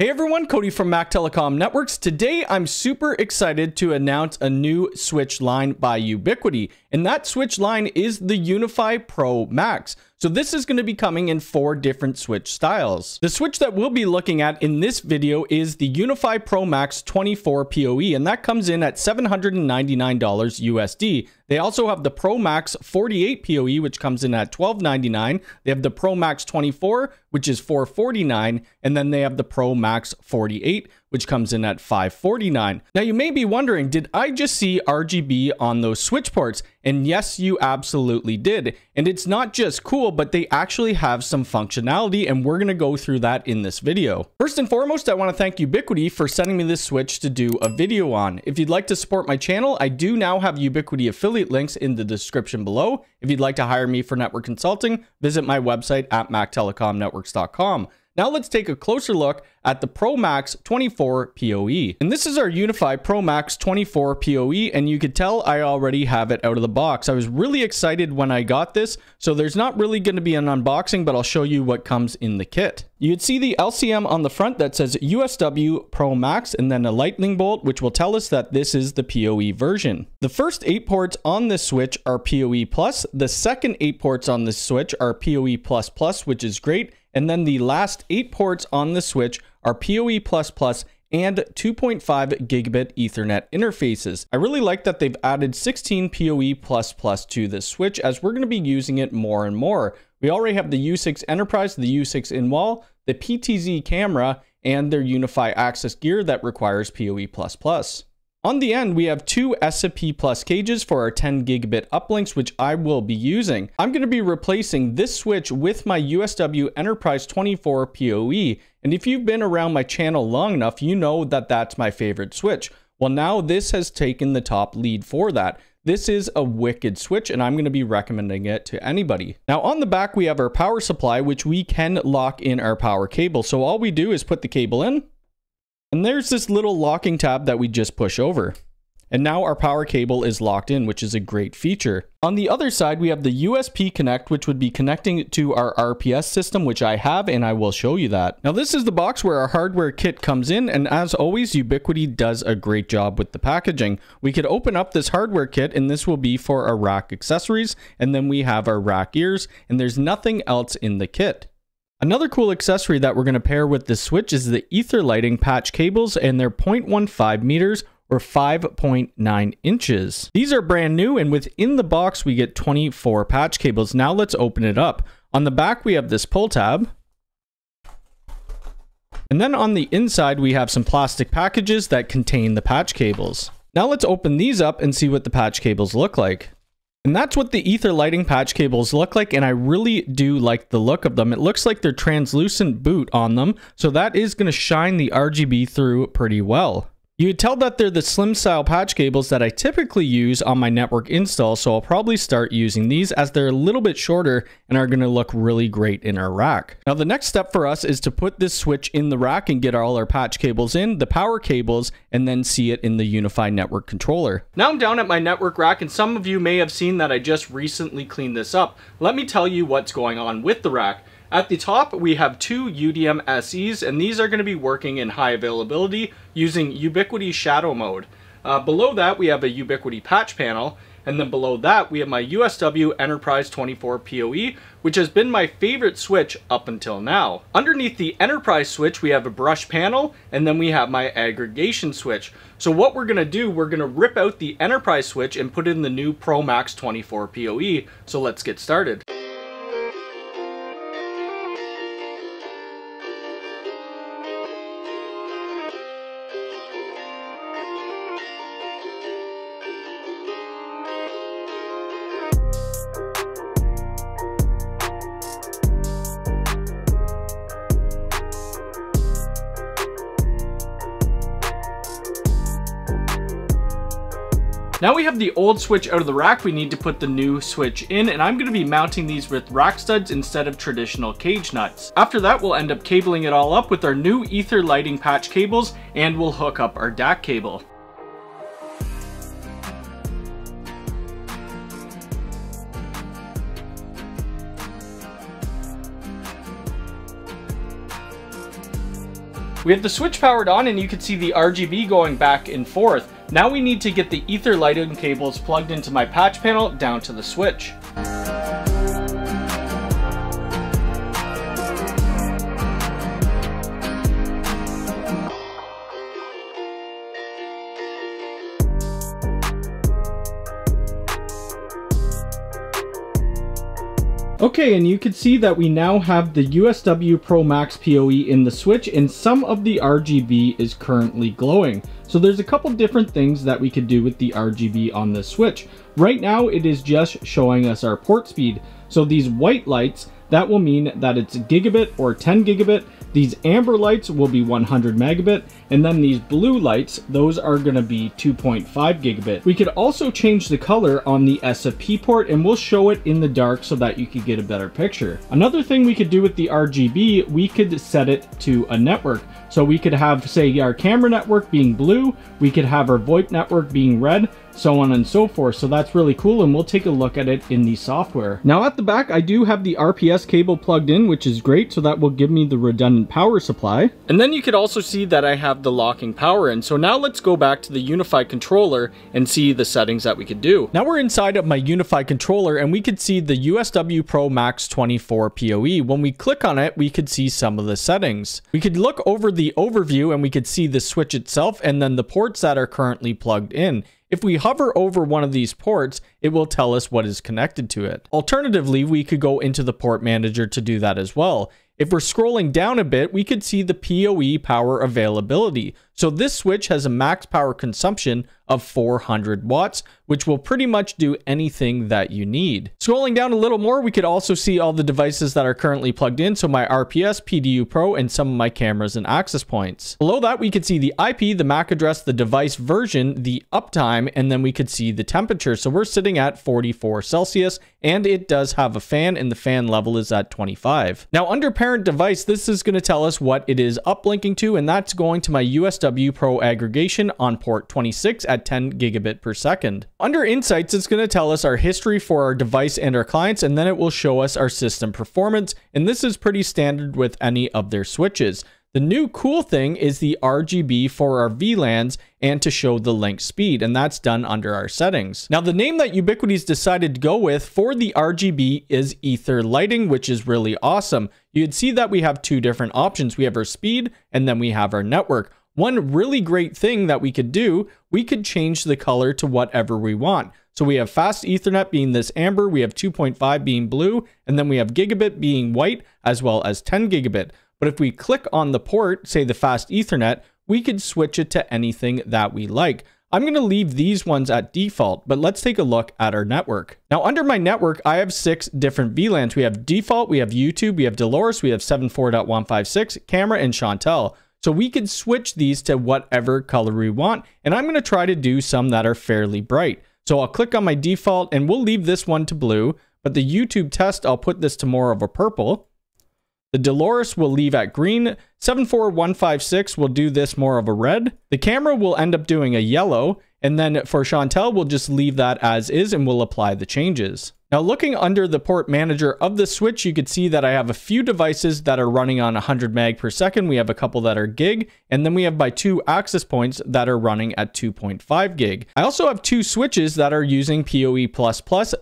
Hey everyone, Cody from Mac Telecom Networks. Today I'm super excited to announce a new Switch line by Ubiquiti, and that Switch line is the UniFi Pro Max. So this is going to be coming in four different Switch styles. The Switch that we'll be looking at in this video is the UniFi Pro Max 24 PoE, and that comes in at $799 USD. They also have the Pro Max 48 PoE, which comes in at 1299. They have the Pro Max 24, which is 449, and then they have the Pro Max 48, which comes in at 549. Now you may be wondering, did I just see RGB on those switch ports? And yes, you absolutely did. And it's not just cool, but they actually have some functionality and we're gonna go through that in this video. First and foremost, I wanna thank Ubiquiti for sending me this switch to do a video on. If you'd like to support my channel, I do now have Ubiquiti affiliate links in the description below. If you'd like to hire me for network consulting, visit my website at mactelecomnetworks.com. Now let's take a closer look at the Pro Max 24 PoE. And this is our UniFi Pro Max 24 PoE, and you could tell I already have it out of the box. I was really excited when I got this, so there's not really going to be an unboxing, but I'll show you what comes in the kit. You'd see the LCM on the front that says USW Pro Max, and then a lightning bolt, which will tell us that this is the PoE version. The first eight ports on this switch are PoE+, the second eight ports on this switch are PoE++, which is great, and then the last eight ports on the switch are PoE++ and 2.5 gigabit Ethernet interfaces. I really like that they've added 16 PoE++ to this switch as we're going to be using it more and more. We already have the U6 Enterprise, the U6 in-wall, the PTZ camera, and their UniFi access gear that requires PoE++. On the end, we have two SFP Plus cages for our 10 gigabit uplinks, which I will be using. I'm going to be replacing this switch with my USW Enterprise 24 PoE, and if you've been around my channel long enough, you know that that's my favorite switch. Well, now this has taken the top lead for that. This is a wicked switch and I'm going to be recommending it to anybody. Now on the back, we have our power supply, which we can lock in our power cable. So all we do is put the cable in, and there's this little locking tab that we just push over. And now our power cable is locked in, which is a great feature. On the other side, we have the USB connect, which would be connecting to our RPS system, which I have, and I will show you that. Now, this is the box where our hardware kit comes in, and as always, Ubiquiti does a great job with the packaging. We could open up this hardware kit, and this will be for our rack accessories, and then we have our rack ears, and there's nothing else in the kit. Another cool accessory that we're going to pair with this switch is the Etherlighting patch cables and they're 0.15 meters or 5.9 inches. These are brand new and within the box we get 24 patch cables. Now let's open it up. On the back we have this pull tab. And then on the inside we have some plastic packages that contain the patch cables. Now let's open these up and see what the patch cables look like. And that's what the Etherlighting patch cables look like, and I really do like the look of them. It looks like they're translucent boot on them, so that is going to shine the RGB through pretty well. You would tell that they're the slim style patch cables that I typically use on my network install, so I'll probably start using these as they're a little bit shorter and are going to look really great in our rack. Now the next step for us is to put this switch in the rack and get all our patch cables in, the power cables, and then see it in the UniFi network controller. Now I'm down at my network rack and some of you may have seen that I just recently cleaned this up. Let me tell you what's going on with the rack. At the top, we have two UDM SEs, and these are going to be working in high availability using Ubiquiti Shadow Mode. Uh, below that, we have a Ubiquiti patch panel, and then below that, we have my USW Enterprise 24 PoE, which has been my favorite switch up until now. Underneath the Enterprise switch, we have a brush panel, and then we have my aggregation switch. So what we're gonna do, we're gonna rip out the Enterprise switch and put in the new Pro Max 24 PoE. So let's get started. Now we have the old switch out of the rack, we need to put the new switch in, and I'm going to be mounting these with rack studs instead of traditional cage nuts. After that, we'll end up cabling it all up with our new Etherlighting patch cables, and we'll hook up our DAC cable. We have the switch powered on and you can see the RGB going back and forth. Now we need to get the Etherlighting cables plugged into my patch panel down to the switch. Okay, and you can see that we now have the USW Pro Max PoE in the switch and some of the RGB is currently glowing. So there's a couple different things that we could do with the RGB on the switch. Right now it is just showing us our port speed. So these white lights, that will mean that it's gigabit or 10 gigabit these amber lights will be 100 megabit, and then these blue lights, those are gonna be 2.5 gigabit. We could also change the color on the SFP port, and we'll show it in the dark so that you could get a better picture. Another thing we could do with the RGB, we could set it to a network. So we could have, say, our camera network being blue, we could have our VoIP network being red, so on and so forth. So that's really cool and we'll take a look at it in the software. Now at the back, I do have the RPS cable plugged in, which is great. So that will give me the redundant power supply. And then you could also see that I have the locking power in. So now let's go back to the UniFi controller and see the settings that we could do. Now we're inside of my UniFi controller and we could see the USW Pro Max 24 PoE. When we click on it, we could see some of the settings. We could look over the overview and we could see the switch itself and then the ports that are currently plugged in. If we hover over one of these ports, it will tell us what is connected to it. Alternatively, we could go into the port manager to do that as well. If we're scrolling down a bit, we could see the PoE power availability. So this switch has a max power consumption of 400 watts, which will pretty much do anything that you need. Scrolling down a little more, we could also see all the devices that are currently plugged in. So my RPS, PDU Pro, and some of my cameras and access points. Below that, we could see the IP, the MAC address, the device version, the uptime, and then we could see the temperature. So we're sitting at 44 Celsius and it does have a fan and the fan level is at 25. Now under parent device, this is going to tell us what it is uplinking to and that's going to my USW Pro aggregation on port 26 at 10 gigabit per second. Under insights, it's going to tell us our history for our device and our clients and then it will show us our system performance and this is pretty standard with any of their switches. The new cool thing is the RGB for our VLANs and to show the link speed, and that's done under our settings. Now, the name that Ubiquiti's decided to go with for the RGB is Etherlighting, which is really awesome. You'd see that we have two different options. We have our speed, and then we have our network. One really great thing that we could do, we could change the color to whatever we want. So we have fast ethernet being this amber, we have 2.5 being blue, and then we have gigabit being white, as well as 10 gigabit. But if we click on the port, say the fast ethernet, we could switch it to anything that we like. I'm going to leave these ones at default, but let's take a look at our network. Now, under my network, I have six different VLANs. We have default, we have YouTube, we have Dolores, we have 74.156, camera, and Chantel. So we could switch these to whatever color we want, and I'm going to try to do some that are fairly bright. So I'll click on my default, and we'll leave this one to blue, but the YouTube test, I'll put this to more of a purple. The Dolores will leave at green. 74156 will do this more of a red. The camera will end up doing a yellow. And then for Chantel, we'll just leave that as is and we'll apply the changes. Now looking under the port manager of the switch, you could see that I have a few devices that are running on 100 meg per second. We have a couple that are gig, and then we have my two access points that are running at 2.5 gig. I also have two switches that are using PoE++,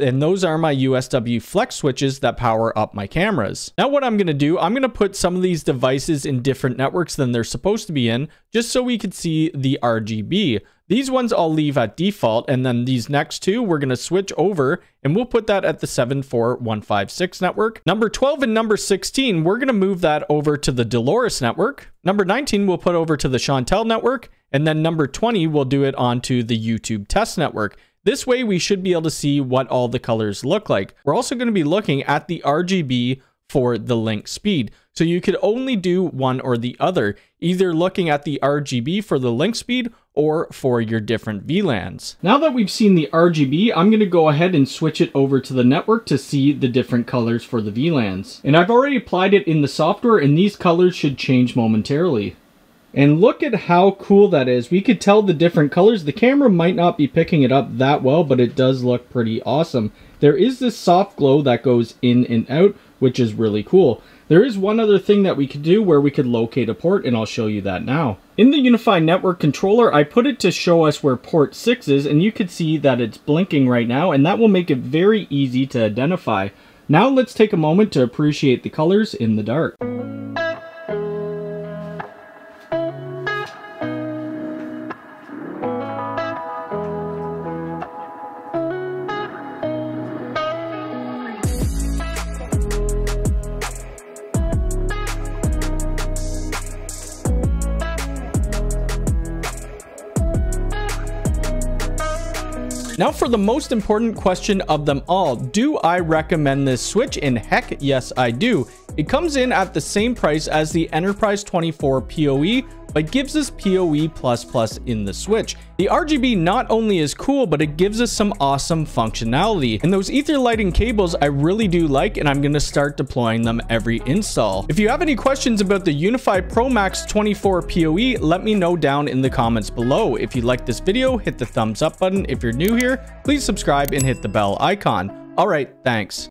and those are my USW flex switches that power up my cameras. Now what I'm gonna do, I'm gonna put some of these devices in different networks than they're supposed to be in, just so we could see the RGB. These ones I'll leave at default, and then these next two, we're going to switch over, and we'll put that at the 74156 network. Number 12 and number 16, we're going to move that over to the Dolores network. Number 19, we'll put over to the Chantel network, and then number 20, we'll do it onto the YouTube test network. This way, we should be able to see what all the colors look like. We're also going to be looking at the RGB for the link speed. So you could only do one or the other, either looking at the RGB for the link speed or for your different VLANs. Now that we've seen the RGB, I'm going to go ahead and switch it over to the network to see the different colors for the VLANs. And I've already applied it in the software and these colors should change momentarily. And look at how cool that is. We could tell the different colors. The camera might not be picking it up that well, but it does look pretty awesome. There is this soft glow that goes in and out, which is really cool. There is one other thing that we could do where we could locate a port, and I'll show you that now. In the UniFi Network controller, I put it to show us where port 6 is, and you can see that it's blinking right now, and that will make it very easy to identify. Now let's take a moment to appreciate the colors in the dark. Now for the most important question of them all, do I recommend this Switch? And heck, yes, I do. It comes in at the same price as the Enterprise 24 PoE, but gives us PoE++ in the Switch. The RGB not only is cool, but it gives us some awesome functionality. And those Etherlighting cables I really do like, and I'm to start deploying them every install. If you have any questions about the UniFi Pro Max 24 PoE, let me know down in the comments below. If you like this video, hit the thumbs up button. If you're new here, please subscribe and hit the bell icon. All right, thanks.